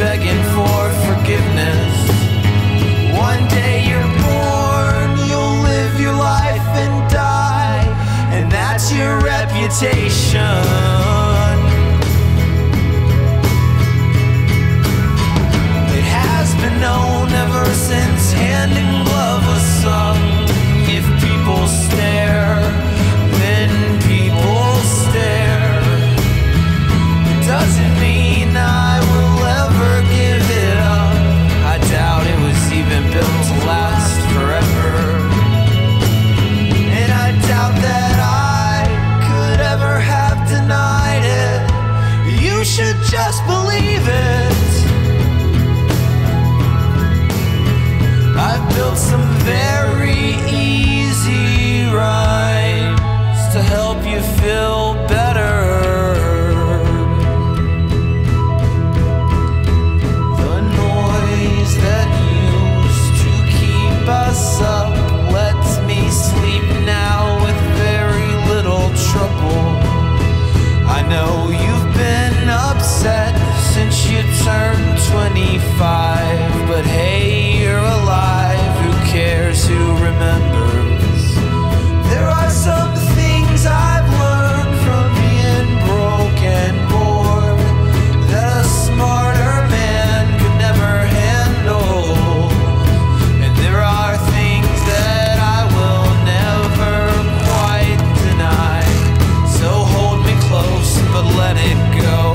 begging for forgiveness. One day you're born, you'll live your life and die, and that's your reputation. last forever. And I doubt that I could ever have denied it. You should just believe it. I've built some very easy know you've been upset since you turned 25. go.